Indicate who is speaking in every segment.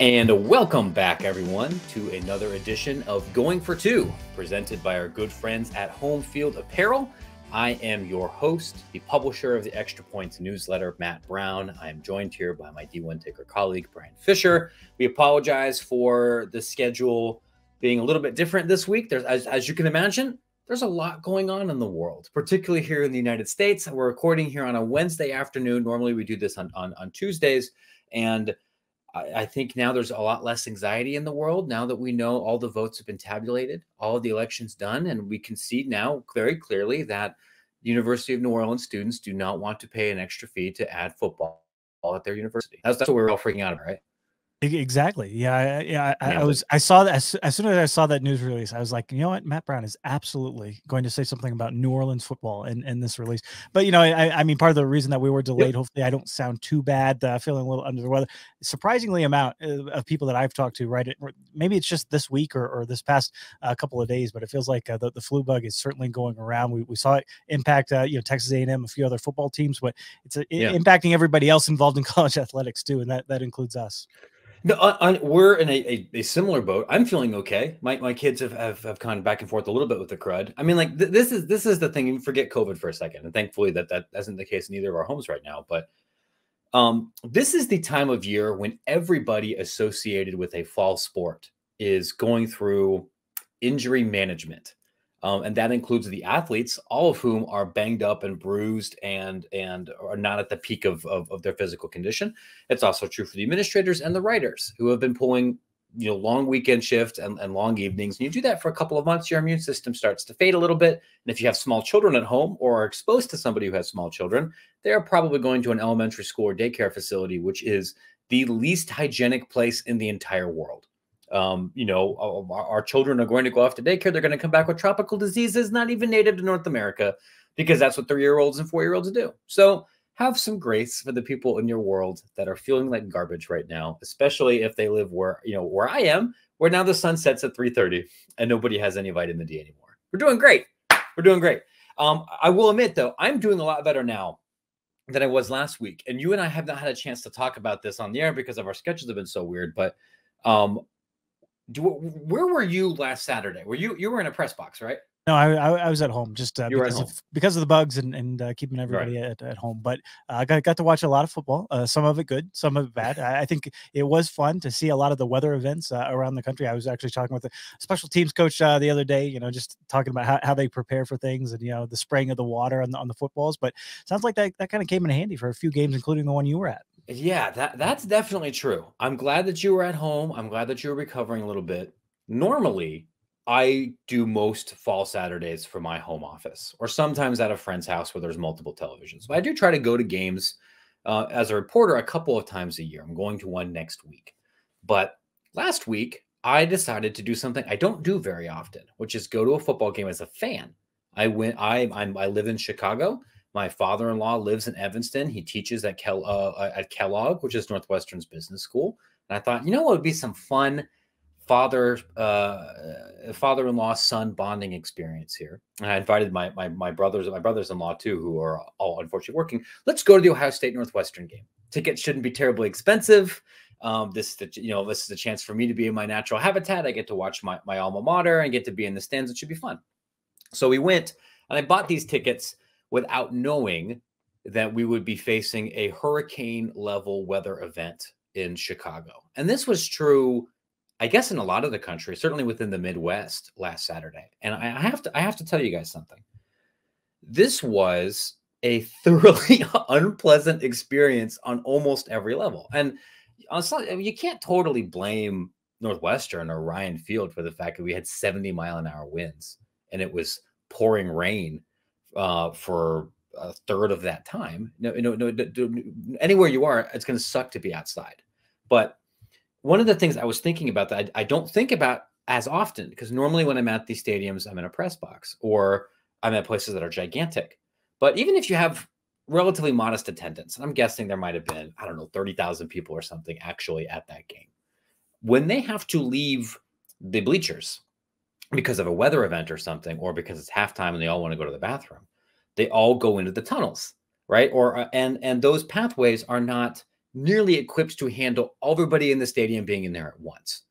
Speaker 1: And welcome back, everyone, to another edition of Going for Two, presented by our good friends at Homefield Apparel. I am your host, the publisher of the Extra Points newsletter, Matt Brown. I am joined here by my D1 Ticker colleague, Bryan Fischer. We apologize for the schedule being a little bit different this week. There's, as, as you can imagine, there's a lot going on in the world, particularly here in the United States. We're recording here on a Wednesday afternoon. Normally, we do this on, on, on Tuesdays. And I, think now there's a lot less anxiety in the world now that we know all the votes have been tabulated, all of the elections done, and we can see now very clearly that University of New Orleans students do not want to pay an extra fee to add football at their university. That's, that's what we're all freaking out about, right?
Speaker 2: Exactly. Yeah. Yeah. I, I, was, I saw that as, as, soon as I saw that news release, I was like, you know what? Matt Brown is absolutely going to say something about New Orleans football in, in this release. But, you know, I, I mean, part of the reason that we were delayed, yep. hopefully I don't sound too bad, uh, feeling a little under the weather. Surprisingly amount of people that I've talked to, right? It, maybe it's just this week or, or this past uh, couple of days, but it feels like uh, the, the flu bug is certainly going around. We, we saw it impact, uh, you know, Texas A&M, a few other football teams, but it's uh, yeah. impacting everybody else involved in college athletics too. And that, that includes us.
Speaker 1: No, we're in a, a, a, similar boat. I'm feeling okay. My my kids have, have have gone back and forth a little bit with the crud. I mean, like th- this is this is the thing. You forget COVID for a second, and thankfully that that isn't the case in either of our homes right now. But um, this is the time of year when everybody associated with a fall sport is going through injury management um, and that includes the athletes, all of whom are banged up and bruised and and are not at the peak of, of, of their physical condition. It's also true for the administrators and the writers who have been pulling you know long weekend shifts and, and long evenings. And you do that for a couple of months, your immune system starts to fade a little bit. And if you have small children at home or are exposed to somebody who has small children, they are probably going to an elementary school or daycare facility, which is the least hygienic place in the entire world um, you know, our, our, children are going to go off to daycare. They're going to come back with tropical diseases, not even native to North America, because that's what three year olds and four year olds do. So have some grace for the people in your world that are feeling like garbage right now, especially if they live where, you know, where I am, where now the sun sets at 3:30 and nobody has any vitamin D anymore. We're doing great. We're doing great. Um, I will admit though, I'm doing a lot better now than I was last week. And you and I have not had a chance to talk about this on the air because of our schedules have been so weird. But um, do, where were you last Saturday? Were you you were in a press box, right?
Speaker 2: No, I, I, I was at home just uh, because home. of because of the bugs and and uh, keeping everybody right. at, at home. But uh, I got, got to watch a lot of football. Uh, some of it good, some of it bad. I, I, think it was fun to see a lot of the weather events uh, around the country. I was actually talking with the special teams coach uh, the other day. You know, just talking about how, how they prepare for things and you know the spraying of the water on the, on the footballs. But sounds like that that kind of came in handy for a few games, including the one you were at.
Speaker 1: Yeah, that that's definitely true. I'm glad that you were at home. I'm glad that you were recovering a little bit normally I do most fall Saturdays for my home office or sometimes at a friend's house where there's multiple televisions. But I do try to go to games uh, as a reporter a couple of times a year. I'm going to one next week. But last week, I decided to do something I don't do very often, which is go to a football game as a fan. I went. I I'm, i live in Chicago. My father-in-law lives in Evanston. He teaches at Kel, uh, at Kellogg, which is Northwestern's business school. And I thought, you know what would be some fun father uh, father-in-law son bonding experience here? And i invited my, my my brothers my brothers-in-law too who are all unfortunately working. Let's go to the ohio state northwestern game. Tickets shouldn't be terribly expensive. Um, this you know this is a chance for me to be in my natural habitat. I get to watch my, my alma mater and get to be in the stands. It should be fun. So we went and i bought these tickets without knowing that we would be facing a hurricane level weather event in chicago and this was true I guess in a lot of the country, certainly within the Midwest last Saturday. And I have to I have to tell you guys something. This was a thoroughly unpleasant experience on almost every level. And uh, you can't totally blame Northwestern or Ryan Field for the fact that we had 70 mile an hour winds and it was pouring rain uh, for a third of that time. No, no, no, no anywhere you are, it's going to suck to be outside. But one of the things I was thinking about that I, I don't think about as often because normally when I'm at these stadiums, I'm in a press box or I'm at places that are gigantic. But even if you have relatively modest attendance, and I'm guessing there might have been, I don't know, 30,000 people or something actually at that game, when they have to leave the bleachers because of a weather event or something, or because it's halftime and they all want to go to the bathroom, they all go into the tunnels, right? Or uh, and and those pathways are not nearly equipped to handle everybody in the stadium being in there at once,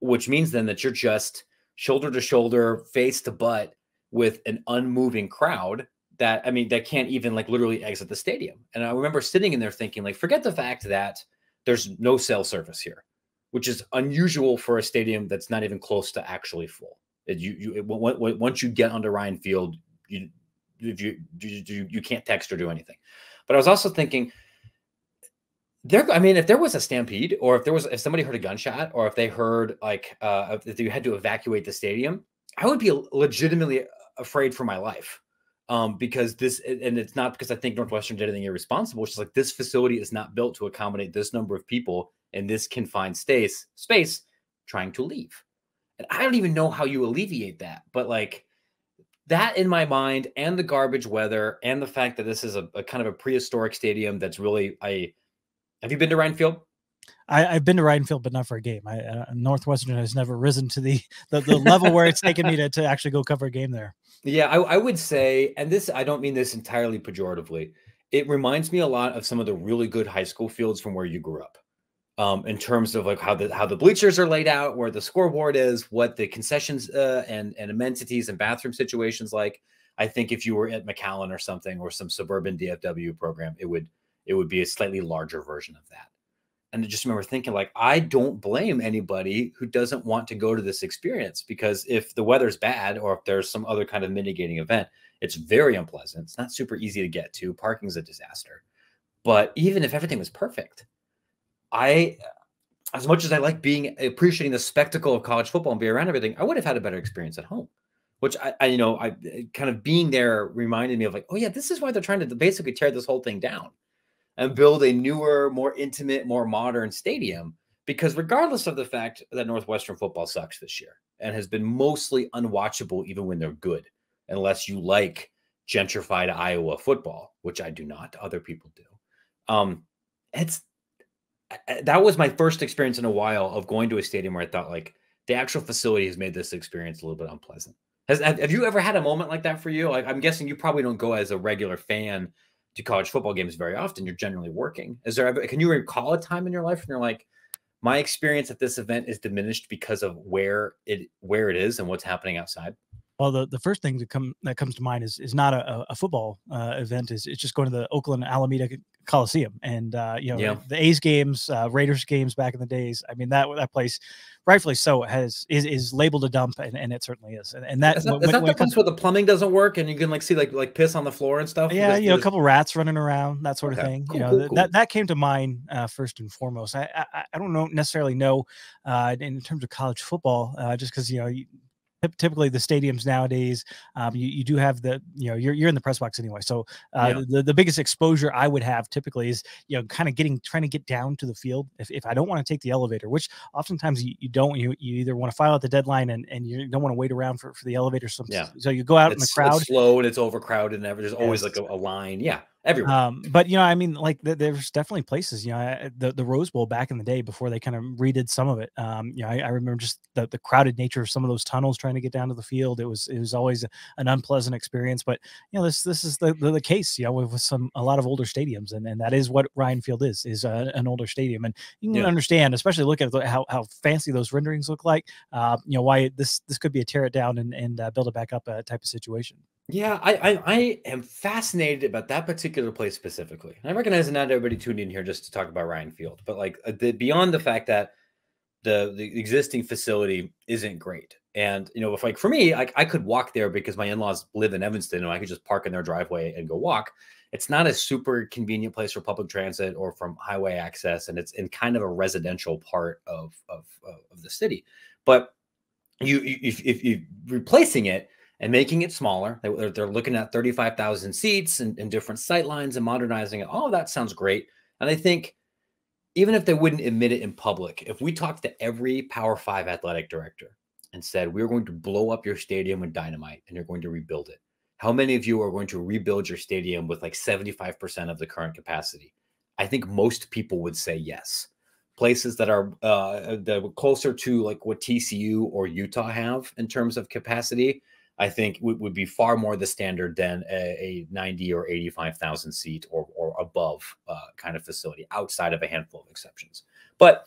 Speaker 1: which means then that you're just shoulder to shoulder, face to butt with an unmoving crowd that I mean that can't even like literally exit the stadium. And I remember sitting in there thinking like forget the fact that there's no cell service here, which is unusual for a stadium that's not even close to actually full. You you once you get onto Ryan Field, you you, you you can't text or do anything. But I was also thinking there i mean if there was a stampede or if there was if somebody heard a gunshot or if they heard like uh if you had to evacuate the stadium i would be legitimately afraid for my life um because this and it's not because i think northwestern did anything irresponsible it's just like this facility is not built to accommodate this number of people in this confined space space trying to leave and i don't even know how you alleviate that but like that in my mind and the garbage weather and the fact that this is a, a kind of a prehistoric stadium that's really I have you been to Ryan Field?
Speaker 2: I, have been to Ryan Field, but not for a game. I, uh, Northwestern has never risen to the, the, the level where it's taken me to, to actually go cover a game there.
Speaker 1: Yeah, I, I would say, and this I don't mean this entirely pejoratively. It reminds me a lot of some of the really good high school fields from where you grew up, um, in terms of like how the how the bleachers are laid out, where the scoreboard is, what the concessions uh, and and amenities and bathroom situations like. I think if you were at McAllen or something or some suburban DFW program, it would it would be a slightly larger version of that. And I just remember thinking, like, I don't blame anybody who doesn't want to go to this experience because if the weather's bad or if there's some other kind of mitigating event, it's very unpleasant. It's not super easy to get to. Parking's a disaster. But even if everything was perfect, I, as much as I like being appreciating the spectacle of college football and be around everything, I would have had a better experience at home which I, I, you know i kind of being there reminded me of like oh yeah this is why they're trying to basically tear this whole thing down and build a newer, more intimate, more modern stadium. Because regardless of the fact that Northwestern football sucks this year and has been mostly unwatchable, even when they're good, unless you like gentrified Iowa football, which I do not, other people do. Um, it's that was my first experience in a while of going to a stadium where I thought like the actual facility has made this experience a little bit unpleasant. Has have you ever had a moment like that for you? Like I'm guessing you probably don't go as a regular fan to college football games very often. You're generally working. Is there ever, can you recall a time in your life when you're like, my experience at this event is diminished because of where it where it is and what's happening outside?
Speaker 2: Well, the, the first thing that come that comes to mind is is not a, a football uh, event. Is it's just going to the Oakland Alameda Coliseum, and uh, you know yeah. the A's games, uh, Raiders games back in the days. I mean that that place, rightfully so, has is, is labeled a dump, and, and it certainly is. And, and that
Speaker 1: is that, when, is that when the place where the plumbing doesn't work, and you can like see like like piss on the floor and stuff.
Speaker 2: Yeah, you know, a couple rats running around, that sort okay. of thing. Cool, you know, cool, cool. that that came to mind uh, first and foremost. I, I, I don't know necessarily know uh, in terms of college football, uh, just because you know typically the stadiums nowadays um, you, you do have the you know you're, you're in the press box anyway so uh, yeah. the, the biggest exposure i would have typically is you know kind of getting trying to get down to the field if, if i don't want to take the elevator which oftentimes you, you don't you, you either want to file at the deadline and, and you don't want to wait around for, for the elevator so, yeah. so you go out
Speaker 1: it's,
Speaker 2: in the crowd
Speaker 1: slow and it's overcrowded and there's always yes. like a, a line yeah everywhere. Um,
Speaker 2: but you know, I mean, like th- there's definitely places. You know, the the Rose Bowl back in the day before they kind of redid some of it. Um, you know, I, I, remember just the, the crowded nature of some of those tunnels trying to get down to the field. It was it was always an unpleasant experience. But you know, this this is the the, the case. You know, with, with, some a lot of older stadiums, and and that is what Ryan Field is is a, an older stadium. And you can yeah. understand, especially look at how how fancy those renderings look like. Uh, you know, why this this could be a tear it down and and uh, build it back up uh, type of situation.
Speaker 1: Yeah, I, I, I am fascinated about that particular place specifically. I recognize that not everybody tuned in here just to talk about Ryan Field, but like uh, the, beyond the fact that the the existing facility isn't great, and you know, if like for me, like I could walk there because my in laws live in Evanston, and I could just park in their driveway and go walk. It's not a super convenient place for public transit or from highway access, and it's in kind of a residential part of of, of the city. But you, if, if you replacing it and making it smaller. They, they're looking at 35,000 seats and, and different sight lines and modernizing it. All of that sounds great. And I think even if they wouldn't admit it in public, if we talked to every Power Five athletic director and said, we're going to blow up your stadium with dynamite and you're going to rebuild it, how many of you are going to rebuild your stadium with like 75% of the current capacity? I think most people would say yes. Places that are uh, that closer to like what TCU or Utah have in terms of capacity, I think would, would be far more the standard than a, a 90 or 85,000 seat or, or above uh, kind of facility outside of a handful of exceptions. But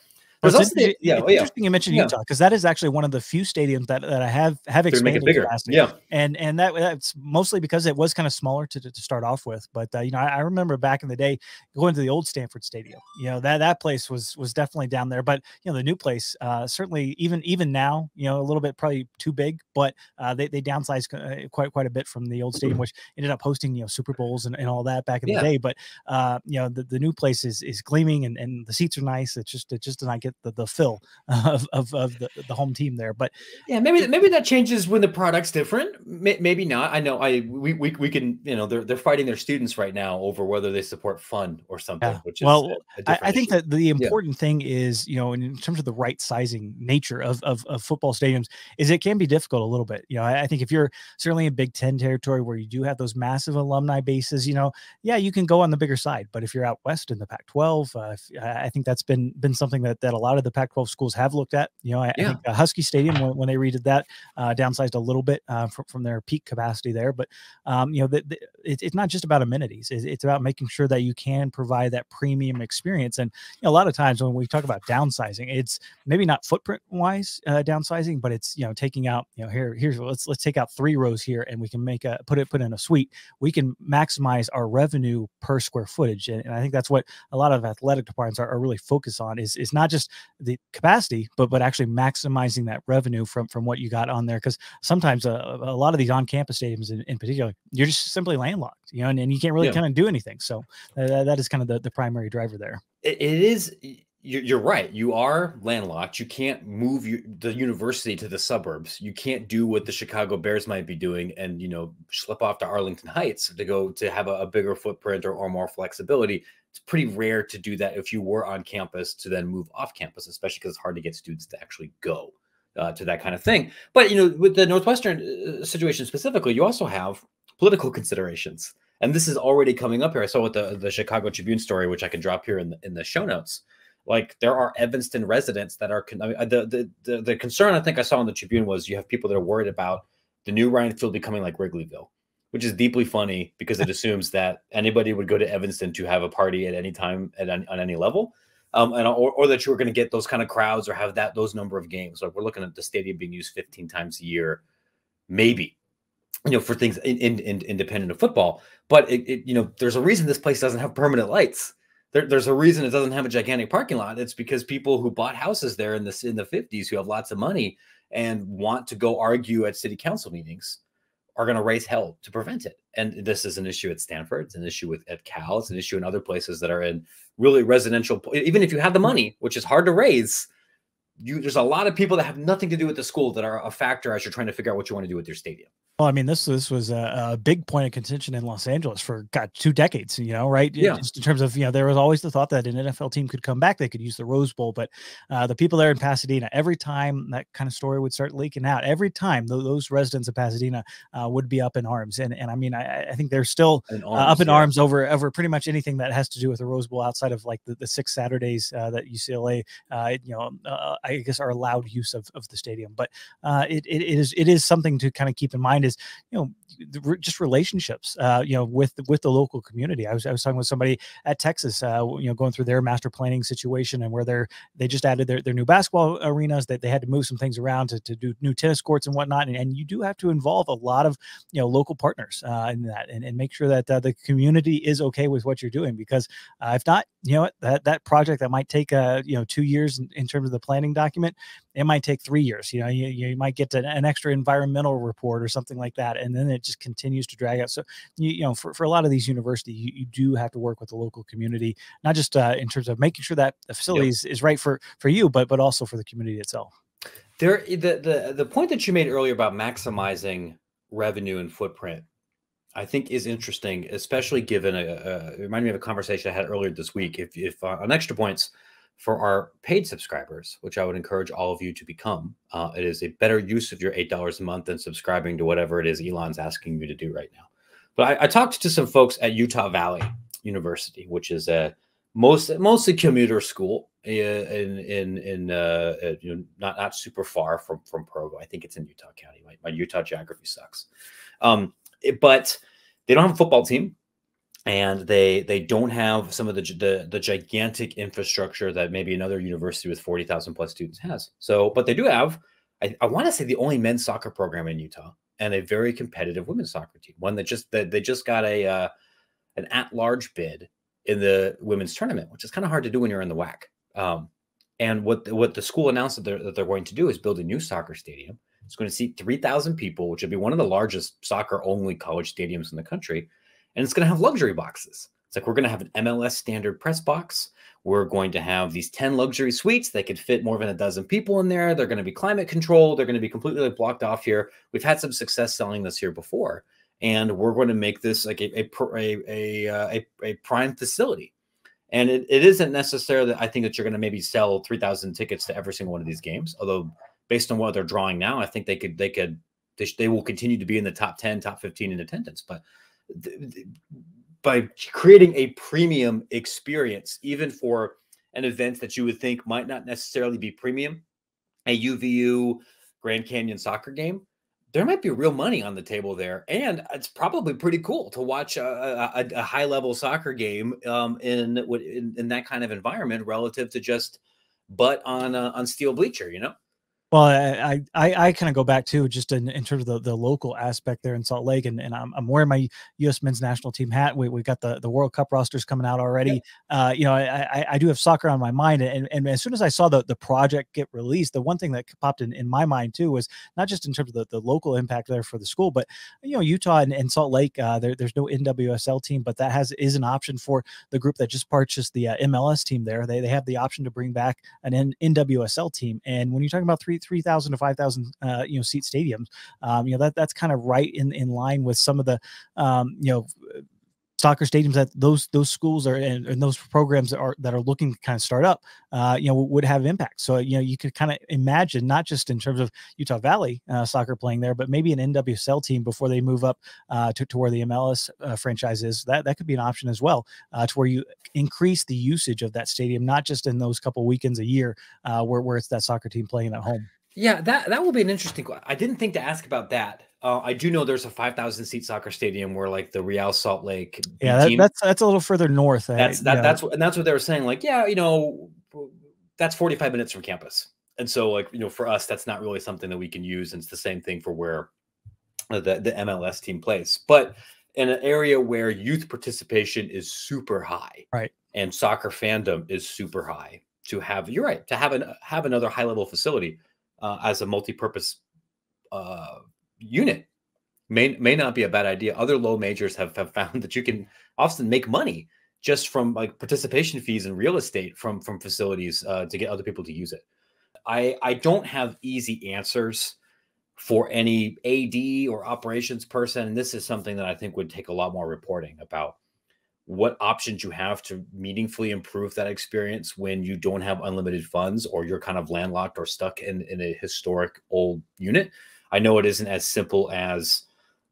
Speaker 2: there's also the, yeah, oh, interesting you mentioned yeah. Utah because that is actually one of the few stadiums that, that I have have expanded
Speaker 1: bigger. Capacity. Yeah,
Speaker 2: and and that that's mostly because it was kind of smaller to, to start off with. But uh, you know, I, I, remember back in the day going to the old Stanford Stadium. You know that that place was was definitely down there. But you know, the new place uh, certainly even even now, you know, a little bit probably too big. But uh, they they downsized uh, quite quite a bit from the old stadium, mm-hmm. which ended up hosting you know Super Bowls and, and all that back in yeah. the day. But uh, you know, the, the new place is is gleaming and, and the seats are nice. It's just it just did not get the the fill of, of, of the, the home team there. But
Speaker 1: yeah, maybe maybe that changes when the product's different. Maybe not. I know I we we, we can you know they're they're fighting their students right now over whether they support fun or something. Yeah. Which is
Speaker 2: well, I think that the important yeah. thing is you know in terms of the right sizing nature of, of of football stadiums is it can be difficult a little bit. You know, I, I think if you're certainly in Big Ten territory where you do have those massive alumni bases, you know, yeah, you can go on the bigger side. But if you're out west in the Pac-12, uh, I think that's been been something that that a lot of the Pac-12 schools have looked at. You know, I, yeah. I think uh, Husky Stadium when, when, they redid that uh, downsized a little bit uh, from, from their peak capacity there, but um, you know, the, the, it, it's not just about amenities. It's, it's, about making sure that you can provide that premium experience. And you know, a lot of times when we talk about downsizing, it's maybe not footprint wise uh, downsizing, but it's you know taking out you know here here's let's let's take out three rows here and we can make a put it put in a suite. We can maximize our revenue per square footage, and, and I think that's what a lot of athletic departments are, are really focused on is is not just the capacity but but actually maximizing that revenue from from what you got on there because sometimes uh, a lot of these on-campus stadiums in, in, particular you're just simply landlocked you know and, and you can't really yeah. kind of do anything so uh, that is kind of the, the primary driver there
Speaker 1: it, it is you're right. You are landlocked. You can't move the university to the suburbs. You can't do what the Chicago Bears might be doing and you know slip off to Arlington Heights to go to have a, a bigger footprint or, or more flexibility it's pretty rare to do that if you were on campus to then move off campus, especially because it's hard to get students to actually go uh, to that kind of thing. But you know, with the Northwestern uh, situation specifically, you also have political considerations, and this is already coming up here. I saw with the the Chicago Tribune story, which I can drop here in the in the show notes. Like there are Evanston residents that are I mean, the, the the the concern I think I saw in the Tribune was you have people that are worried about the new Ryan Field becoming like Wrigleyville which is deeply funny because it assumes that anybody would go to Evanston to have a party at any time at any, on any level. Um, and or, or that you were going to get those kind of crowds or have that those number of games. Like we're looking at the stadium being used 15 times a year, maybe, you know, for things in, in, in independent of football. But it, it, you know, there's a reason this place doesn't have permanent lights. There, there's a reason it doesn't have a gigantic parking lot. It's because people who bought houses there in the in the 50s who have lots of money and want to go argue at city council meetings are going to raise hell to prevent it. And this is an issue at Stanford. It's an issue with at Cal. It's an issue in other places that are in really residential. Even if you have the money, which is hard to raise, you there's a lot of people that have nothing to do with the school that are a factor as you're trying to figure out what you want to do with your stadium.
Speaker 2: Well, I mean, this this was a, a, big point of contention in Los Angeles for God two decades. You know, right?
Speaker 1: Yeah.
Speaker 2: Just in terms of you know, there was always the thought that an NFL team could come back, they could use the Rose Bowl, but uh, the people there in Pasadena, every time that kind of story would start leaking out, every time th- those residents of Pasadena uh, would be up in arms, and and I mean, I, I think they're still in arms, uh, up in yeah. arms over over pretty much anything that has to do with the Rose Bowl outside of like the, the six Saturdays uh, that UCLA, uh, you know, uh, I guess are allowed use of, of the stadium. But it, it is it is something to kind of keep in mind is you know just relationships, uh, you know, with with the local community. I was I was talking with somebody at Texas, uh, you know, going through their master planning situation and where they're they just added their, their new basketball arenas that they had to move some things around to, to do new tennis courts and whatnot. And, and you do have to involve a lot of you know local partners uh, in that and, and make sure that uh, the community is okay with what you're doing because uh, if not, you know, that that project that might take uh, you know two years in, in terms of the planning document, it might take three years. You know, you, you might get an, an extra environmental report or something like that, and then it just continues to drag out. So, you, you know, for, for a lot of these universities, you, you do have to work with the local community, not just uh, in terms of making sure that the facility yep. is right for for you, but but also for the community itself.
Speaker 1: There, the the the point that you made earlier about maximizing revenue and footprint, I think is interesting, especially given a, a it reminded me of a conversation I had earlier this week. If if uh, on extra points for our paid subscribers, which I would encourage all of you to become. Uh, it is a better use of your $8 a month than subscribing to whatever it is Elon's asking you to do right now. But I, I talked to some folks at Utah Valley University, which is a most mostly commuter school in in in uh, you know not not super far from from Provo. I think it's in Utah County. My, my Utah geography sucks, um, it, but they don't have a football team and they they don't have some of the the, the gigantic infrastructure that maybe another university with 40,000 plus students has. So, but they do have, I, I want to say the only men's soccer program in Utah and a very competitive women's soccer team. One that just that they just got a uh, an at large bid in the women's tournament, which is kind of hard to do when you're in the WAC. Um, and what what the school announced that they're, that they're going to do is build a new soccer stadium. It's going to seat 3,000 people, which would be one of the largest soccer only college stadiums in the country and it's going to have luxury boxes. It's like we're going to have an MLS standard press box. We're going to have these 10 luxury suites. that could fit more than a dozen people in there. They're going to be climate controlled. They're going to be completely like, blocked off here. We've had some success selling this here before. And we're going to make this like a, a, a, a, uh, a, a prime facility. And it, it isn't necessarily, that I think that you're going to maybe sell 3,000 tickets to every single one of these games. Although based on what they're drawing now, I think they could, they could, they, they will continue to be in the top 10, top 15 in attendance. But by creating a premium experience, even for an event that you would think might not necessarily be premium, a UVU Grand Canyon soccer game, there might be real money on the table there, and it's probably pretty cool to watch a, a, a high level soccer game um, in, in, in that kind of environment relative to just butt on uh, on steel bleacher, you know.
Speaker 2: Well, I I, I kind of go back to just in, in terms of the, the local aspect there in Salt Lake, and, and I'm, I'm wearing my U.S. men's national team hat. We we got the, the World Cup rosters coming out already. Yep. Uh, you know, I, I, I do have soccer on my mind, and, and as soon as I saw the, the project get released, the one thing that popped in, in my mind too was not just in terms of the, the local impact there for the school, but you know, Utah and, and Salt Lake, uh, there, there's no NWSL team, but that has is an option for the group that just purchased the uh, MLS team. There, they they have the option to bring back an N, NWSL team, and when you're talking about three three thousand to five thousand uh, you know seat stadiums. Um, you know that that's kind of right in in line with some of the um, you know soccer stadiums that those those schools are and, and, those programs are that are looking to kind of start up uh, you know would have impact. So you know you could kind of imagine not just in terms of utah valley uh, soccer playing there but maybe an nwsl team before they move up uh, to, to where the mls uh, franchise is. That that could be an option as well uh, to where you increase the usage of that stadium not just in those couple weekends a year uh, where, where it's that soccer team playing at home
Speaker 1: yeah, that that will be an interesting. I didn't think to ask about that. Uh, I do know there's a 5,000 seat soccer stadium where like the Real Salt Lake.
Speaker 2: Yeah, that, that's that's a little further north.
Speaker 1: That's that, yeah. that's and that's what they were saying. Like, yeah, you know, that's 45 minutes from campus, and so like you know, for us, that's not really something that we can use. And it's the same thing for where the the MLS team plays, but in an area where youth participation is super high,
Speaker 2: right,
Speaker 1: and soccer fandom is super high, to have you're right to have an have another high level facility uh, as a multi-purpose uh, unit may may not be a bad idea. Other low majors have, have found that you can often make money just from like participation fees and real estate from from facilities uh, to get other people to use it. I I don't have easy answers for any AD or operations person, and this is something that I think would take a lot more reporting about what options you have to meaningfully improve that experience when you don't have unlimited funds or you're kind of landlocked or stuck in, in a historic old unit. I know it isn't as simple as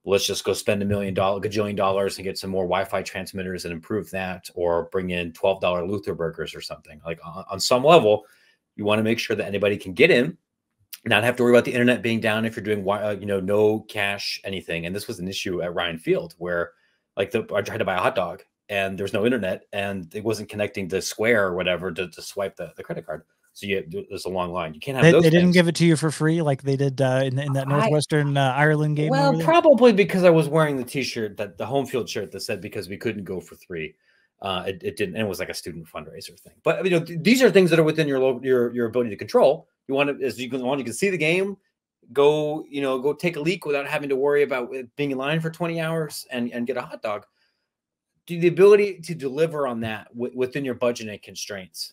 Speaker 1: let's just go spend a million dollar a gajillion dollars and get some more Wi-Fi transmitters and improve that, or bring in $12 Luther burgers or something. Like on, on some level, you want to make sure that anybody can get in, not have to worry about the internet being down if you're doing uh, you know no cash anything. And this was an issue at Ryan Field where like the I tried to buy a hot dog and there's no internet and it wasn't connecting to Square or whatever to, to swipe the, the credit card. So you, there's a long line. You can't have.
Speaker 2: They,
Speaker 1: they
Speaker 2: didn't give it to you for free like they did uh, in, in that Northwestern I, uh, Ireland game.
Speaker 1: Well, probably because I was wearing the T-shirt that the home field shirt that said because we couldn't go for three. Uh, it, it didn't. And it was like a student fundraiser thing. But you know, these are things that are within your your your ability to control. You want to, as you can, want you can see the game, go you know go take a leak without having to worry about being in line for 20 hours and and get a hot dog the ability to deliver on that within your budget and constraints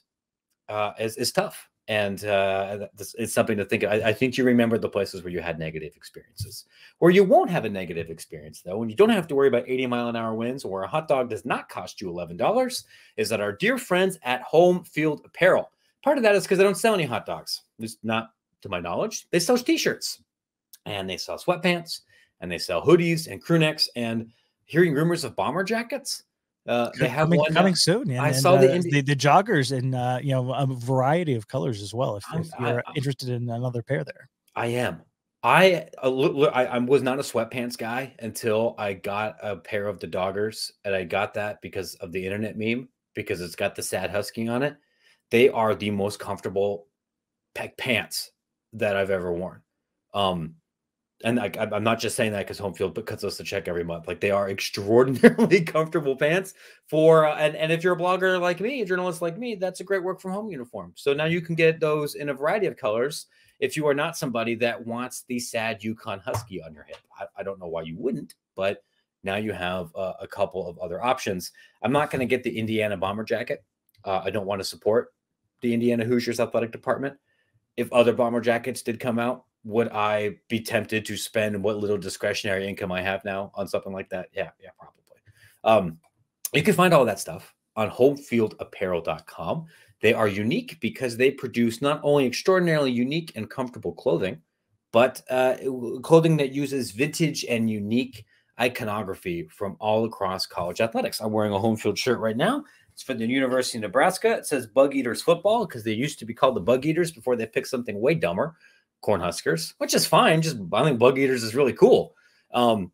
Speaker 1: uh, is, is tough. And uh, it's something to think. I, I, think you remember the places where you had negative experiences. Where you won't have a negative experience, though, and you don't have to worry about 80 mile an hour winds, or a hot dog does not cost you $11, is that our dear friends at Homefield Apparel. Part of that is because they don't sell any hot dogs. Just not to my knowledge. They sell t-shirts, and they sell sweatpants, and they sell hoodies and crew necks, and hearing rumors of bomber jackets. Uh, they have
Speaker 2: coming,
Speaker 1: one
Speaker 2: coming soon.
Speaker 1: Yeah, I and, saw uh, the,
Speaker 2: the, the joggers in uh, you know a variety of colors as well. If, if you're I, interested in another pair there,
Speaker 1: I am. I, I, I was not a sweatpants guy until I got a pair of the Doggers, and I got that because of the internet meme because it's got the sad husking on it. They are the most comfortable pants that I've ever worn. Um, and I, am not just saying that because home field cuts us a check every month. Like they are extraordinarily comfortable pants for, uh, and and if you're a blogger like me, a journalist like me, that's a great work from home uniform. So now you can get those in a variety of colors. If you are not somebody that wants the sad UConn Husky on your hip, I, I don't know why you wouldn't, but now you have uh, a couple of other options. I'm not going to get the Indiana bomber jacket. Uh, I don't want to support the Indiana Hoosiers athletic department. If other bomber jackets did come out, would I be tempted to spend what little discretionary income I have now on something like that? Yeah, yeah, probably. Um, you can find all that stuff on homefieldapparel.com. They are unique because they produce not only extraordinarily unique and comfortable clothing, but uh, clothing that uses vintage and unique iconography from all across college athletics. I'm wearing a home field shirt right now. It's for the University of Nebraska. It says Bug Eaters football because they used to be called the Bug Eaters before they picked something way dumber. Cornhuskers, which is fine. Just I think bug eaters is really cool. Um,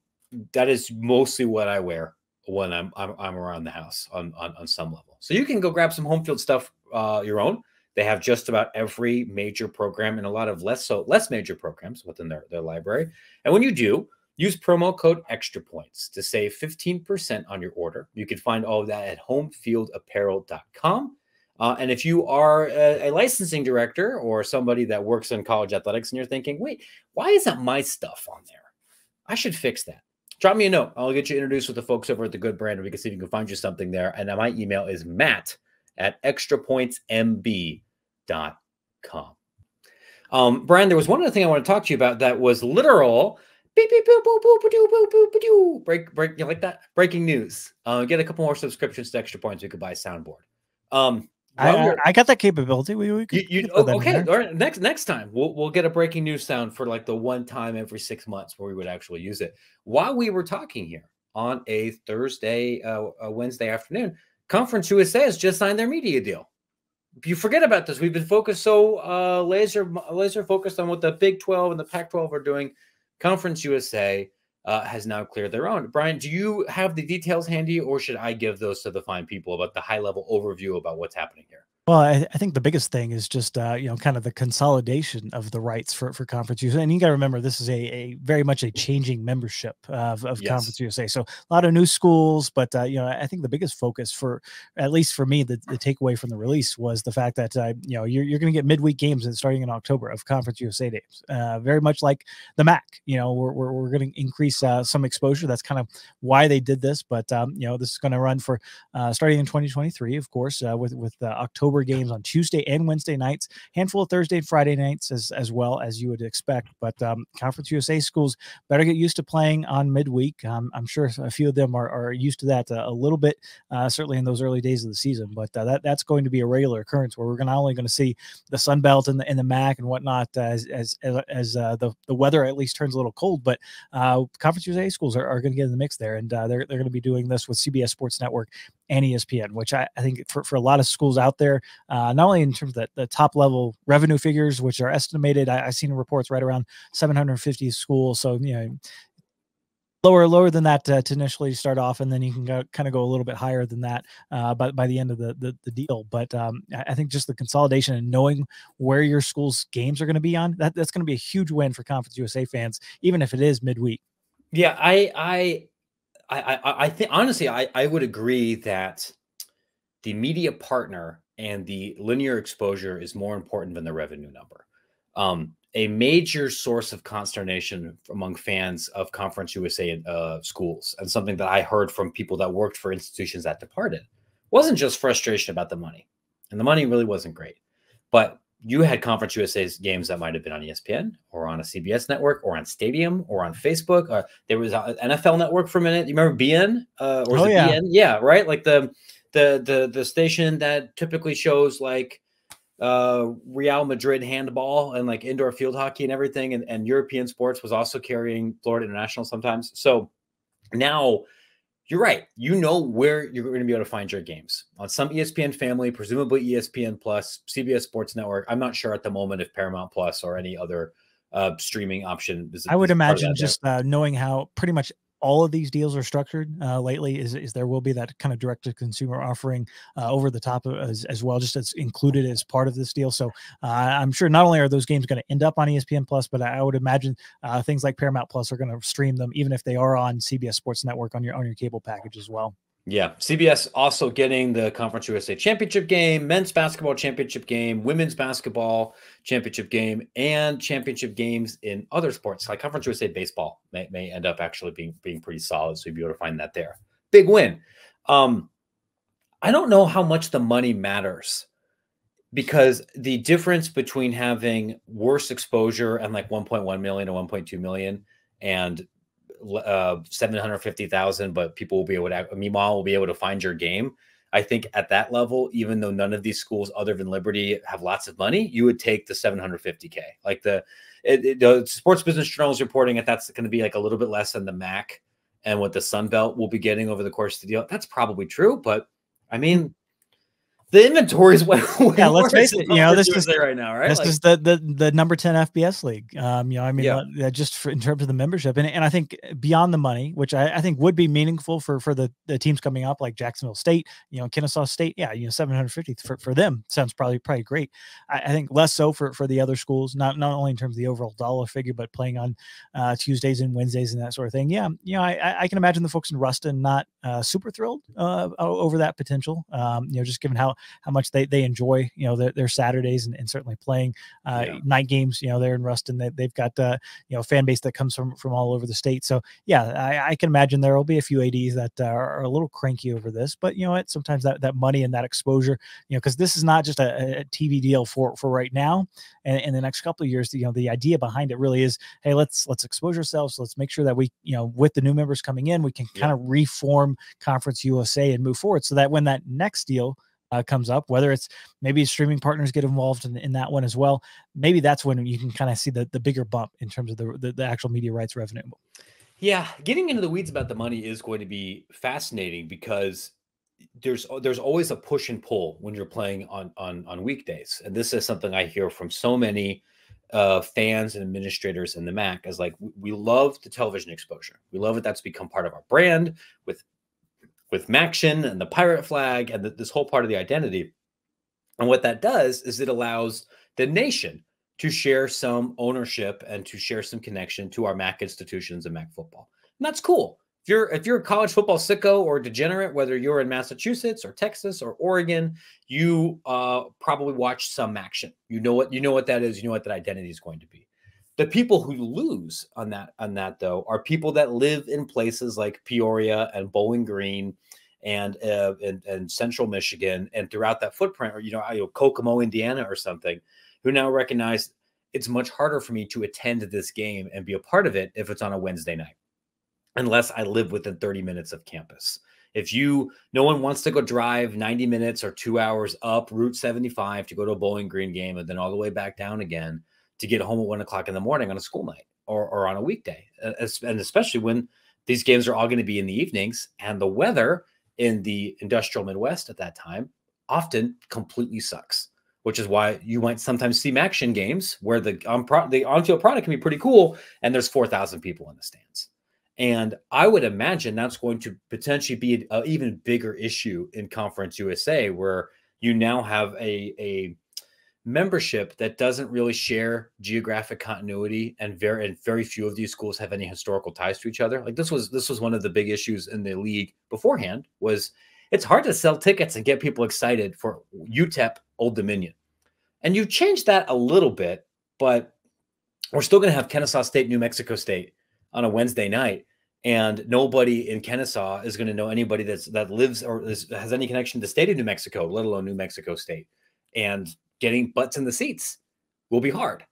Speaker 1: that is mostly what I wear when I'm I'm, I'm around the house on, on, on some level. So you can go grab some home field stuff uh, your own. They have just about every major program and a lot of less so less major programs within their, their library. And when you do, use promo code extra points to save 15% on your order. You can find all of that at homefieldapparel.com. Uh, and if you are a, a, licensing director or somebody that works in college athletics and you're thinking, wait, why isn't my stuff on there? I should fix that. Drop me a note. I'll get you introduced with the folks over at the Good Brand and we can see if we can find you something there. And my email is matt at extrapointsmb.com. Um, Bryan, there was one other thing I want to talk to you about that was literal beep beep boop boop boop boop boop boop boop break break you like that breaking news. Uh, get a couple more subscriptions to Extra Points. We could buy a soundboard. Um,
Speaker 2: I, I, got that capability. We, we
Speaker 1: could, you, you oh, okay. All right. Next next time we'll we'll get a breaking news sound for like the one time every six months where we would actually use it. While we were talking here on a Thursday, uh, a Wednesday afternoon, Conference USA has just signed their media deal. You forget about this. We've been focused so uh, laser laser focused on what the Big Twelve and the Pac twelve are doing. Conference USA uh, has now cleared their own. Bryan, do you have the details handy, or should I give those to the fine people about the high level overview about what's happening here?
Speaker 2: Well, I, I, think the biggest thing is just uh, you know kind of the consolidation of the rights for, for Conference USA, and you got to remember this is a, a very much a changing membership of, of yes. Conference USA. So a lot of new schools, but uh, you know I think the biggest focus for at least for me the, the takeaway from the release was the fact that uh, you know you're, you're going to get midweek games and starting in October of Conference USA games, uh, very much like the MAC. You know we're we're, we're going to increase uh, some exposure. That's kind of why they did this, but um, you know this is going to run for uh, starting in 2023, of course, with with October Games on Tuesday and Wednesday nights, handful of Thursday and Friday nights as, as well as you would expect. But um, Conference USA schools better get used to playing on midweek. Um, I'm sure a few of them are, are used to that a, a little bit, uh, certainly in those early days of the season. But uh, that that's going to be a regular occurrence where we're not only going to see the Sun Belt and the, and the MAC and whatnot as as as, as uh, the the weather at least turns a little cold, but uh, Conference USA schools are, are going to get in the mix there, and uh, they're they're going to be doing this with CBS Sports Network and ESPN, which I, I think for, for a lot of schools out there, uh, not only in terms of the, the top level revenue figures, which are estimated, I, have seen reports right around 750 schools. So, you know, lower lower than that uh, to initially start off and then you can go, kind of go a little bit higher than that uh, by, by the end of the, the, the deal but um, i think just the consolidation and knowing where your school's games are going to be on that, that's going to be a huge win for conference usa fans even if it is midweek
Speaker 1: yeah i i I, I, I think honestly, I, I would agree that the media partner and the linear exposure is more important than the revenue number. Um, a major source of consternation among fans of Conference USA uh, schools, and something that I heard from people that worked for institutions that departed, wasn't just frustration about the money, and the money really wasn't great, but you had Conference USA's games that might have been on ESPN or on a CBS network or on Stadium or on Facebook. Or there was an NFL network for a minute. You remember beIN? Uh, or oh, yeah. BN? Yeah, right. Like the the the the station that typically shows like uh Real Madrid handball and like indoor field hockey and everything, and, and European sports was also carrying Florida International sometimes. So now you're right. You know where you're going to be able to find your games on some ESPN family, presumably ESPN Plus, CBS Sports Network. I'm not sure at the moment if Paramount Plus or any other uh, streaming option.
Speaker 2: Is, I would imagine just uh, knowing how pretty much all of these deals are structured uh, lately is, is there will be that kind of direct to consumer offering uh, over the top as, as well, just as included as part of this deal. So uh, I'm sure not only are those games going to end up on ESPN Plus, but I would imagine uh, things like Paramount Plus are going to stream them, even if they are on CBS Sports Network on your on your cable package as well.
Speaker 1: Yeah, CBS also getting the Conference USA championship game, men's basketball championship game, women's basketball championship game, and championship games in other sports like Conference USA baseball may, may end up actually being being pretty solid. So you'd be able to find that there. Big win. Um, I don't know how much the money matters because the difference between having worse exposure and like 1.1 million or 1.2 million and uh, 750,000, but people will be able to, meanwhile, will be able to find your game. I think at that level, even though none of these schools other than Liberty have lots of money, you would take the 750K. Like the, it, it, the Sports Business Journal is reporting that that's going to be like a little bit less than the MAC and what the Sun Belt will be getting over the course of the deal. That's probably true, but I mean, the inventory is way, way
Speaker 2: yeah. Let's face it. You know, this is
Speaker 1: right now, right?
Speaker 2: This like, is the the the number ten FBS league. Um, you know, I mean, yeah. uh, just for, in terms of the membership, and and I think beyond the money, which I, I think would be meaningful for for the the teams coming up, like Jacksonville State, you know, Kennesaw State. Yeah, you know, seven hundred fifty for for them sounds probably probably great. I, I, think less so for for the other schools, not not only in terms of the overall dollar figure, but playing on uh, Tuesdays and Wednesdays and that sort of thing. Yeah, you know, I I can imagine the folks in Ruston not uh, super thrilled uh, over that potential. Um, you know, just given how how much they they enjoy you know their, their Saturdays and, and certainly playing uh, yeah. night games. You know, they're in Ruston. They, they've got uh, you know fan base that comes from from all over the state. So yeah, I, I can imagine there will be a few ads that uh, are a little cranky over this. But you know what? Sometimes that that money and that exposure, you know, because this is not just a, a, TV deal for for right now and in the next couple of years. You know, the idea behind it really is, hey, let's let's expose ourselves. Let's make sure that we you know with the new members coming in, we can kind of reform Conference USA and move forward so that when that next deal uh, comes up, whether it's maybe streaming partners get involved in, in that one as well. Maybe that's when you can kind of see the, the bigger bump in terms of the, the, the actual media rights revenue.
Speaker 1: Yeah, getting into the weeds about the money is going to be fascinating because there's there's always a push and pull when you're playing on on on weekdays, and this is something I hear from so many uh, fans and administrators in the MAC as like we love the television exposure. We love it. That's become part of our brand with with MACtion and the pirate flag and the, this whole part of the identity. And what that does is it allows the nation to share some ownership and to share some connection to our MAC institutions and MAC football. And that's cool. If you're if you're a college football sicko or degenerate, whether you're in Massachusetts or Texas or Oregon, you uh, probably watch some MACtion. You know what you know what that is. You know what that identity is going to be. The people who lose on that on that though are people that live in places like Peoria and Bowling Green and uh, and, and Central Michigan and throughout that footprint, or you know, you know, Kokomo, Indiana, or something, who now recognize it's much harder for me to attend this game and be a part of it if it's on a Wednesday night, unless I live within 30 minutes of campus. If you, no one wants to go drive 90 minutes or two hours up Route 75 to go to a Bowling Green game and then all the way back down again to get home at one o'clock in the morning on a school night or, or on a weekday. Uh, and especially when these games are all going to be in the evenings and the weather in the industrial Midwest at that time often completely sucks, which is why you might sometimes see MACtion games where the on pro- the on-field product can be pretty cool and there's 4,000 people in the stands. And I would imagine that's going to potentially be an even bigger issue in Conference USA, where you now have a, a membership that doesn't really share geographic continuity and very and very few of these schools have any historical ties to each other. Like this was this was one of the big issues in the league beforehand was it's hard to sell tickets and get people excited for UTEP Old Dominion. And you've changed that a little bit but we're still going to have Kennesaw State New Mexico State on a Wednesday night and nobody in Kennesaw is going to know anybody that's that lives or is, has any connection to the state of New Mexico let alone New Mexico State. And getting butts in the seats will be hard.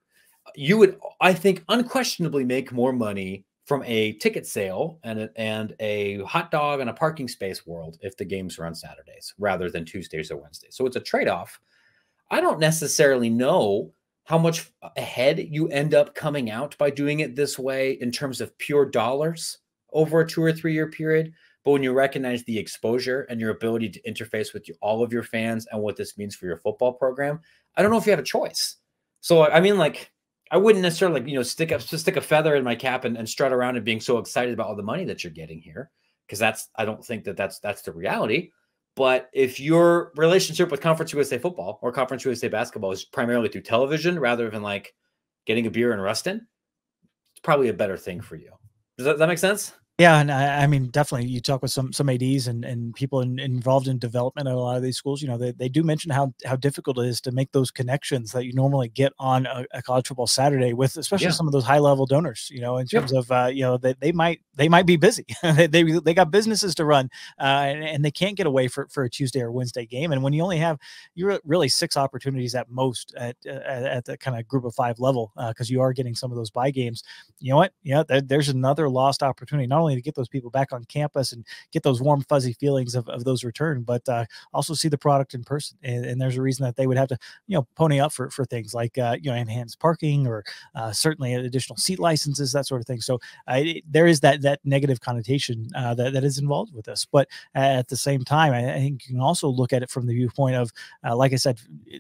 Speaker 1: You would, I think, unquestionably make more money from a ticket sale and a, and a hot dog and a parking space world if the games are on Saturdays rather than Tuesdays or Wednesdays. So it's a trade off. I don't necessarily know how much ahead you end up coming out by doing it this way in terms of pure dollars over a two or three year period. But when you recognize the exposure and your ability to interface with all of your fans and what this means for your football program, I don't know if you have a choice. So I mean, like, I wouldn't necessarily like, you know, stick up, stick a feather in my cap and, and strut around and being so excited about all the money that you're getting here. Cause that's, I don't think that that's, that's the reality. But if your relationship with Conference USA football or Conference USA basketball is primarily through television rather than like getting a beer in Ruston, it's probably a better thing for you. Does that, does that make sense?
Speaker 2: Yeah, and I, I, mean, definitely, you talk with some some ads and and people in, involved in development at a lot of these schools. You know, they, they do mention how how difficult it is to make those connections that you normally get on a, a college football Saturday with, especially yeah. some of those high level donors. You know, in terms yeah. of uh, you know, they, they might they might be busy. they, they they got businesses to run, uh, and, and, they can't get away for for a Tuesday or Wednesday game. And when you only have you're really six opportunities at most at uh, at the kind of group of five level, because uh, you are getting some of those buy games. You know what? Yeah, there, there's another lost opportunity not only to get those people back on campus and get those warm, fuzzy feelings of, of those return, but uh, also see the product in person. And, and, there's a reason that they would have to, you know, pony up for, for things like, uh, you know, enhanced parking or uh, certainly additional seat licenses, that sort of thing. So it, there is that that negative connotation uh, that, that is involved with this. But at the same time, I, I, think you can also look at it from the viewpoint of, uh, like I said,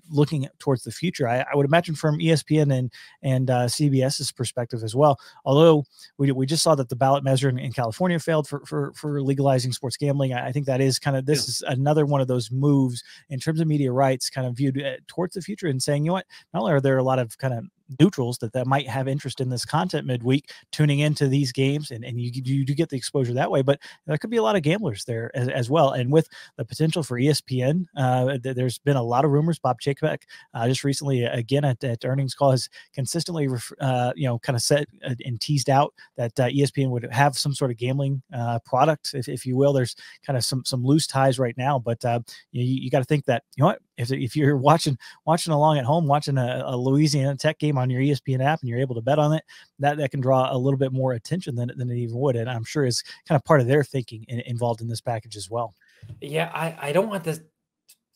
Speaker 2: looking towards the future. I, I would imagine from ESPN and and uh, CBS's perspective as well. Although we, we just saw that the ballot measure in, in California failed for for for legalizing sports gambling. I, I think that is kind of this yeah. is another one of those moves in terms of media rights, kind of viewed uh, towards the future and saying, you know what, not only are there a lot of kind of neutrals that, that might have interest in this content midweek tuning into these games and, and you, you do get the exposure that way but there could be a lot of gamblers there as, as well and with the potential for espn uh, th- there's been a lot of rumors bob Chapek uh, just recently again at, at earnings call has consistently ref- uh, you know kind of said uh, and teased out that uh, espn would have some sort of gambling uh, product if, if you will. There's kind of some some loose ties right now but you, you got to think that you know what if, if you're watching watching along at home watching a, a louisiana tech game on your ESPN app and you're able to bet on it, that that can draw a little bit more attention than, than it even would. And I'm sure is kind of part of their thinking in, involved in this package as well.
Speaker 1: Yeah, I, I don't want this.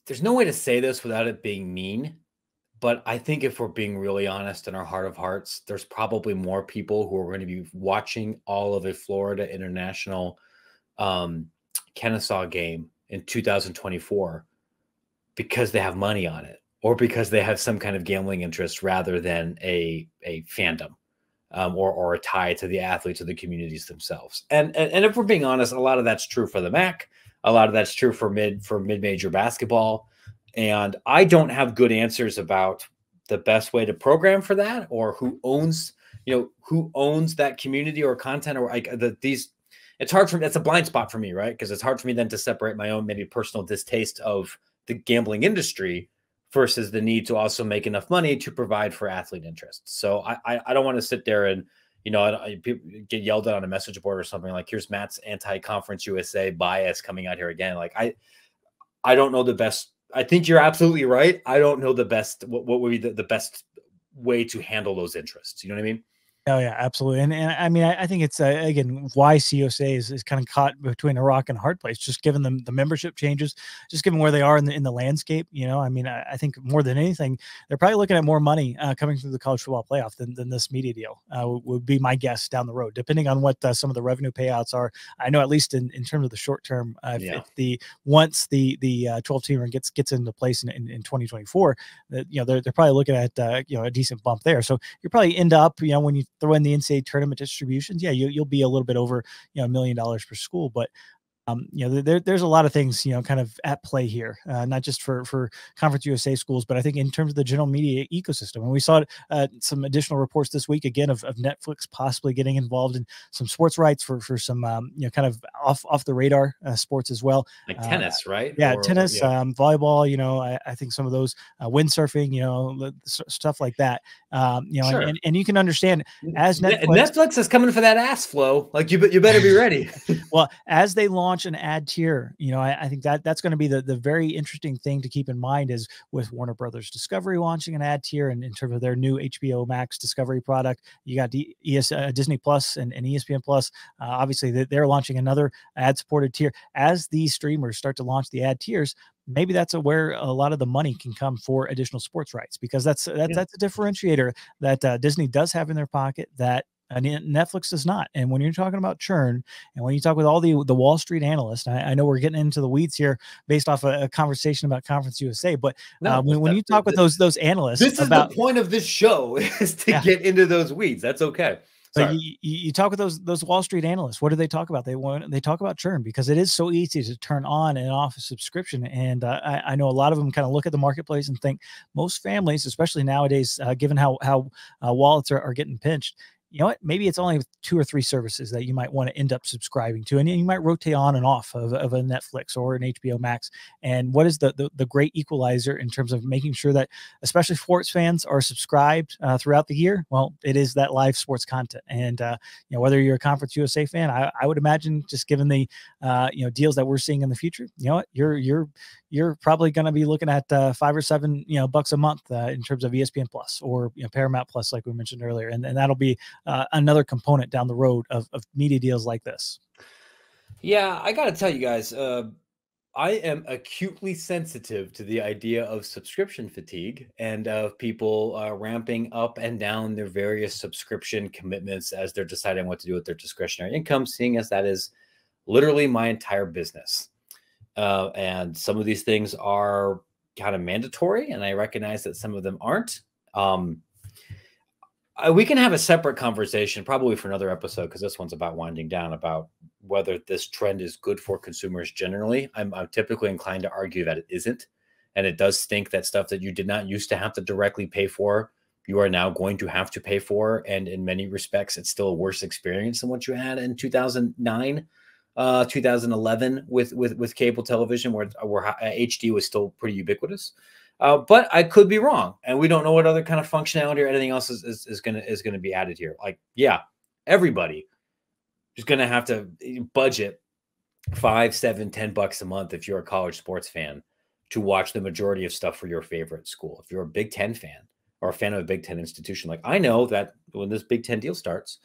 Speaker 1: There's no way to say this without it being mean, but I think if we're being really honest in our heart of hearts, there's probably more people who are going to be watching all of a Florida International um, Kennesaw game in 2024 because they have money on it or because they have some kind of gambling interest rather than a a fandom um, or or a tie to the athletes or the communities themselves. And, and and if we're being honest, a lot of that's true for the MAC. A lot of that's true for mid for mid major basketball. And I don't have good answers about the best way to program for that or who owns you know who owns that community or content or like the, these it's hard for me. That's a blind spot for me, right? Because it's hard for me then to separate my own maybe personal distaste of the gambling industry versus the need to also make enough money to provide for athlete interests. So I I, I don't want to sit there and you know I, people get yelled at on a message board or something like here's Matt's anti-conference USA bias coming out here again. Like I I don't know the best. I think you're absolutely right. I don't know the best. What, what would be the, the best way to handle those interests? You know what I mean?
Speaker 2: Oh yeah, absolutely. And, and I mean, I, I think it's uh, again why CUSA is, is kind of caught between a rock and a hard place. Just given them the membership changes, just given where they are in the in the landscape. You know, I mean, I, I think more than anything, they're probably looking at more money uh, coming through the college football playoff than, than this media deal. Uh, would be my guess down the road, depending on what uh, some of the revenue payouts are. I know at least in, in terms of the short term, uh, if, yeah. if, the once the the uh, 12 teamer gets gets into place in, in, in 2024, that you know they're, they're probably looking at you know a decent bump there. So you probably end up you know when you throw in the NCAA tournament distributions, yeah, you, will be a little bit over, you know, a million dollars per school. But um, you know, there, there's a lot of things, you know, kind of at play here, uh, not just for for Conference USA schools, but I think in terms of the general media ecosystem. And we saw uh, some additional reports this week again of, of Netflix possibly getting involved in some sports rights for for some um, you know kind of off off the radar uh, sports as well,
Speaker 1: like tennis, uh, right?
Speaker 2: Yeah, or, tennis, yeah. Um, volleyball. You know, I, I, think some of those uh, windsurfing, you know, stuff like that. Um, you know, sure. and, and you can understand as Netflix,
Speaker 1: Netflix is coming for that ass flow. Like you, you better be ready.
Speaker 2: well, as they launch launch an ad tier, you know, I, I think that that's going to be the, the very interesting thing to keep in mind is with Warner Brothers Discovery launching an ad tier and in terms of their new HBO Max Discovery product, you got D, ES, uh, Disney Plus and, and ESPN Plus. Uh, obviously, they're launching another ad supported tier. As these streamers start to launch the ad tiers, maybe that's a, where a lot of the money can come for additional sports rights because that's that's, yeah. that's a differentiator that uh, Disney does have in their pocket that and Netflix does not. And when you're talking about churn, and when you talk with all the the Wall Street analysts, I, I know we're getting into the weeds here based off a, a conversation about Conference USA, but no, uh, when, when you talk with those those analysts,
Speaker 1: this
Speaker 2: about,
Speaker 1: is the point of this show is to yeah. get into those weeds. That's okay.
Speaker 2: But you, you, talk with those those Wall Street analysts. What do they talk about? They want they talk about churn because it is so easy to turn on and off a subscription. And uh, I, I, know a lot of them kind of look at the marketplace and think most families, especially nowadays, uh, given how how uh, wallets are, are getting pinched, you know what? Maybe it's only two or three services that you might want to end up subscribing to, and you might rotate on and off of, of a Netflix or an HBO Max. And what is the, the, the great equalizer in terms of making sure that, especially sports fans, are subscribed uh, throughout the year? Well, it is that live sports content, and uh, you know whether you're a Conference USA fan, I, I would imagine just given the uh, you know deals that we're seeing in the future, you know what, you're you're you're probably going to be looking at uh, five or seven you know bucks a month uh, in terms of espn plus or you know, paramount plus like we mentioned earlier and, and that'll be uh, another component down the road of, of media deals like this
Speaker 1: yeah i gotta tell you guys uh, i am acutely sensitive to the idea of subscription fatigue and of people uh, ramping up and down their various subscription commitments as they're deciding what to do with their discretionary income seeing as that is literally my entire business uh, and some of these things are kind of mandatory, and I recognize that some of them aren't. Um, we can have a separate conversation, probably for another episode, because this one's about winding down about whether this trend is good for consumers generally. I'm, I'm typically inclined to argue that it isn't, and it does stink that stuff that you did not used to have to directly pay for you are now going to have to pay for. And in many respects, it's still a worse experience than what you had in 2009 uh, 2011 with with with cable television, where where HD was still pretty ubiquitous. Uh, but I could be wrong, and we don't know what other kind of functionality or anything else is, is, is gonna is gonna be added here. Like, yeah, everybody is gonna have to eh, budget five, seven, ten bucks a month if you're a college sports fan to watch the majority of stuff for your favorite school. If you're a Big Ten fan or a fan of a Big Ten institution, like I know that when this Big Ten deal starts,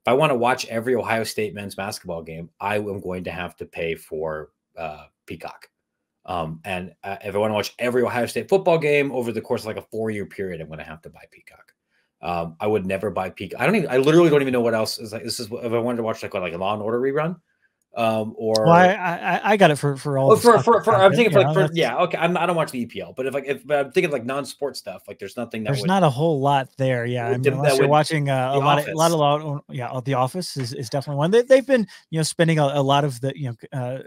Speaker 1: if I want to watch every Ohio State men's basketball game, I am going to have to pay for uh, Peacock. Um, and uh, if I want to watch every Ohio State football game over the course of like a four year period, I'm going to have to buy Peacock. Um, I would never buy Peacock. I don't even. I literally don't even know what else is like. This is if I wanted to watch like like a Law and Order rerun um or
Speaker 2: well, I, I, I got it for for all well,
Speaker 1: for for, for I'm thinking for, like, for yeah okay I'm I don't watch the EPL but if like if I'm thinking like non-sport stuff like there's nothing
Speaker 2: that there's would, not a whole lot there yeah I mean unless you're watching uh, a lot of, a lot of lot yeah the Office is, is definitely one. They, they've been you know spending a, a lot of the you know uh,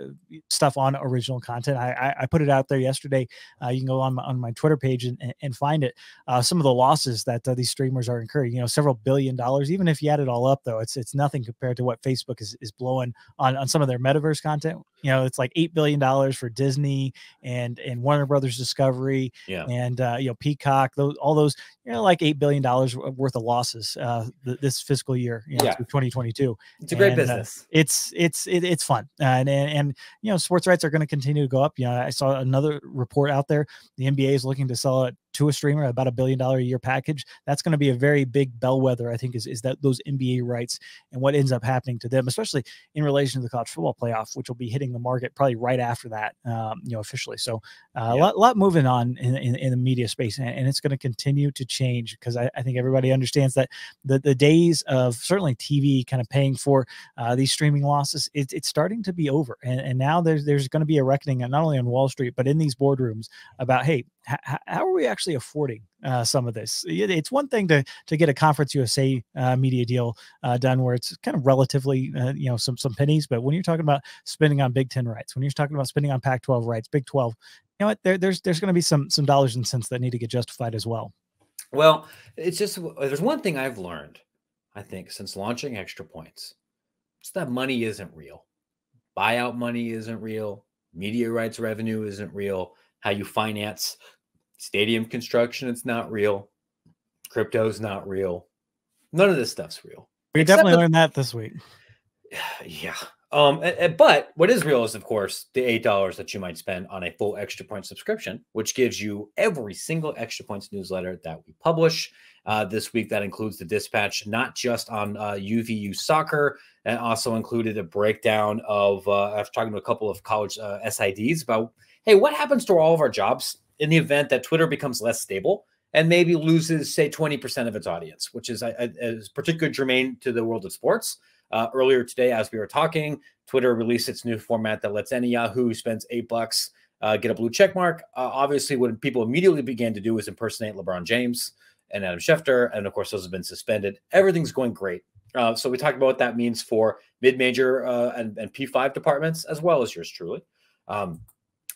Speaker 2: stuff on original content. I, I, I put it out there yesterday. Uh, you can go on my, on my Twitter page and, and find it. Uh, some of the losses that uh, these streamers are incurring you know several billion dollars even if you add it all up though it's it's nothing compared to what Facebook is is blowing on on some of their metaverse content. You know, it's like eight billion dollars for Disney and and Warner Brothers Discovery,
Speaker 1: yeah,
Speaker 2: and uh, you know Peacock. Those all those you know like eight billion dollars worth of losses uh, th- this fiscal year. You know, yeah, 2022.
Speaker 1: It's a great and, uh, business.
Speaker 2: Uh, it's it's it, it's fun, and, and and you know sports rights are going to continue to go up. You know, I saw another report out there. The NBA is looking to sell it to a streamer about a billion dollar a year package that's going to be a very big bellwether i think is, is that those nba rights and what ends up happening to them especially in relation to the college football playoff which will be hitting the market probably right after that um, you know officially so uh, yeah. a lot, lot moving on in, in, in the media space and, and it's going to continue to change because I, I, think everybody understands that the, the days of certainly tv kind of paying for uh, these streaming losses it, it's starting to be over and, and now there's there's going to be a reckoning not only on wall street but in these boardrooms about hey how, how are we actually affording uh, some of this? It's one thing to to get a Conference USA uh, media deal uh, done where it's kind of relatively uh, you know some some pennies, but when you're talking about spending on Big Ten rights, when you're talking about spending on Pac-12 rights, Big 12, you know what? There, there's there's going to be some some dollars and cents that need to get justified as well.
Speaker 1: Well, it's just there's one thing I've learned, I think, since launching Extra Points, it's that money isn't real. Buyout money isn't real. Media rights revenue isn't real how you finance stadium construction. It's not real. Crypto's not real. None of this stuff's real.
Speaker 2: We definitely learned that this week.
Speaker 1: Yeah. Um, but what is real is, of course, the eight dollars that you might spend on a full extra point subscription, which gives you every single extra points newsletter that we publish. Uh, this week, that includes the dispatch, not just on uh, UVU soccer, and also included a breakdown of. Uh, I've talking to a couple of college uh, SIDs about hey, what happens to all of our jobs in the event that Twitter becomes less stable and maybe loses, say, 20% of its audience, which is, is particularly germane to the world of sports. Uh, earlier today, as we were talking, Twitter released its new format that lets any Yahoo who spends eight bucks uh, get a blue check mark. Uh, obviously, what people immediately began to do was impersonate LeBron James and Adam Schefter, and of course, those have been suspended. Everything's going great. Uh, so we talked about what that means for mid-major uh, and, and, P5 departments, as well as yours truly. Um,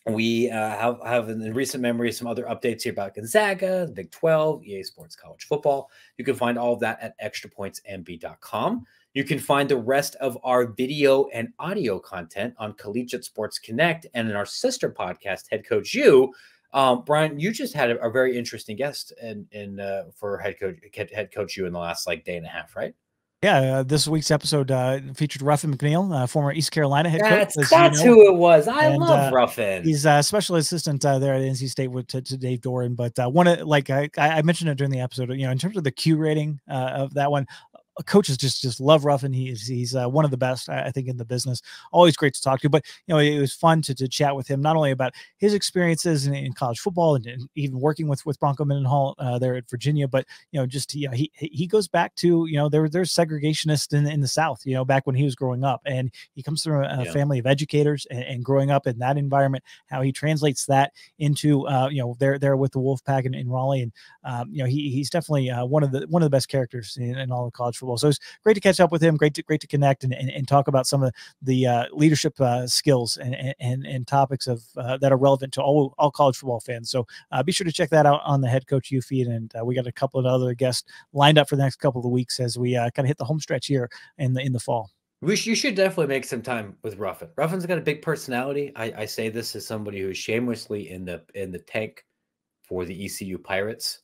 Speaker 1: we uh, have, have in recent memory some other updates here about Gonzaga, the Big 12, EA Sports College Football. You can find all of that at extrapointsmb.com. You can find the rest of our video and audio content on Collegiate Sports Connect and in our sister podcast, HeadCoachU. Um, Bryan, you just had a, a, very interesting guest in, in uh, for head coach HeadCoachU in the last like day and a half, right?
Speaker 2: Yeah, uh, this week's episode uh, featured Ruffin McNeill, uh, former East Carolina head
Speaker 1: that's,
Speaker 2: coach.
Speaker 1: That's you know. who it was. I and, love uh, Ruffin.
Speaker 2: He's a special assistant uh, there at NC State with to, to Dave Doeren. But uh, one of like I, I, mentioned it during the episode, you know, in terms of the Q rating of that one, coaches just just love Ruffin. He's he's uh, one of the best I think in the business. Always great to talk to. But you know, it was fun to, to chat with him not only about his experiences in, in college football and, and, even working with with Bronco Mendenhall uh, there at Virginia, but you know, just he he he goes back to you know there there's segregationists in in the South. You know, back when he was growing up, and he comes from a, yeah. family of educators and, and, growing up in that environment. How he translates that into uh, you know there there with the Wolfpack in, in Raleigh, and um, you know he he's definitely uh, one of the one of the best characters in, in all of college football So it's great to catch up with him. Great to great to connect and, and, and talk about some of the uh, leadership uh, skills and, and and topics of uh, that are relevant to all all college football fans. So uh, be sure to check that out on the HeadCoachU feed. And uh, we got a couple of other guests lined up for the next couple of weeks as we uh, kind of hit the home stretch here in the in the fall.
Speaker 1: We sh- you should definitely make some time with Ruffin. Ruffin's got a big personality. I, I say this as somebody who's shamelessly in the in the tank for the ECU Pirates.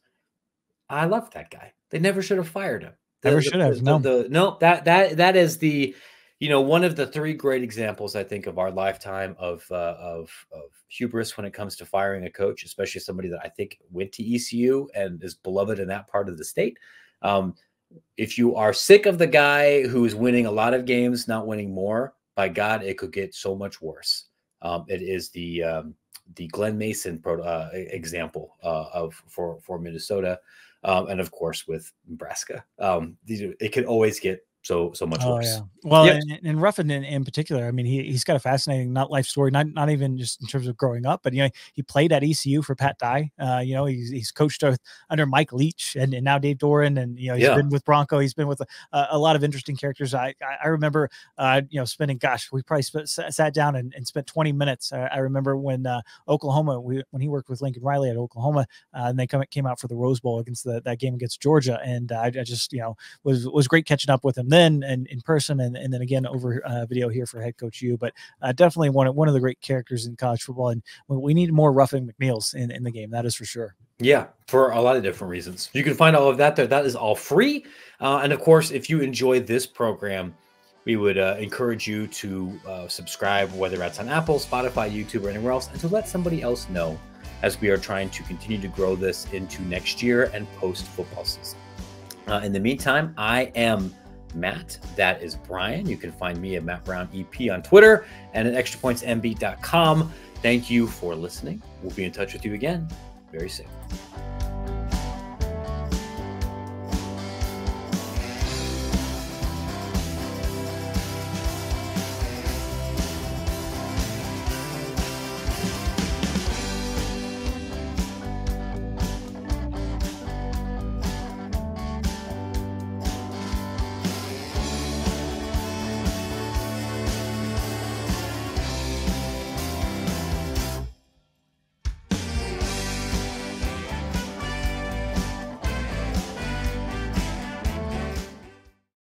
Speaker 1: I love that guy. They never should have fired him.
Speaker 2: Never should have. No,
Speaker 1: the, no, that that that is the, you know, one of the three great examples I think of our lifetime of uh, of of hubris when it comes to firing a coach, especially somebody that I think went to ECU and is beloved in that part of the state. Um, if you are sick of the guy who is winning a lot of games, not winning more, by God, it could get so much worse. Um, it is the um, the Glen Mason pro, uh, example uh, of for for Minnesota um, and of course with Nebraska. Um, these it can always get so so much oh, worse. Yeah.
Speaker 2: Well, yep. and, and Ruffin in, in, particular, I mean, he he's got a fascinating not life story, not not even just in terms of growing up, but you know, he played at ECU for Pat Dye. Uh, you know, he's he's coached under Mike Leach and, and now Dave Doeren, and you know, he's yeah. been with Bronco. He's been with a, a lot of interesting characters. I I, remember, uh, you know, spending gosh, we probably spent, sat down and, and spent 20 minutes. I, I remember when uh, Oklahoma, we, when he worked with Lincoln Riley at Oklahoma, uh, and they come came out for the Rose Bowl against the, that game against Georgia, and I, I just you know was was great catching up with him then and in person and, and then again over uh, video here for HeadCoachU. But uh, definitely one of, one of the great characters in college football. And we need more Ruffin McNeills in, in the game. That is for sure.
Speaker 1: Yeah, for a lot of different reasons. You can find all of that there. That is all free. Uh, and of course, if you enjoy this program, we would uh, encourage you to uh, subscribe, whether that's on Apple, Spotify, YouTube, or anywhere else, and to let somebody else know as we are trying to continue to grow this into next year and post football season. Uh, in the meantime, I am Matt. That is Bryan. You can find me at Matt Brown EP on Twitter and at extrapointsmb.com. Thank you for listening. We'll be in touch with you again very soon.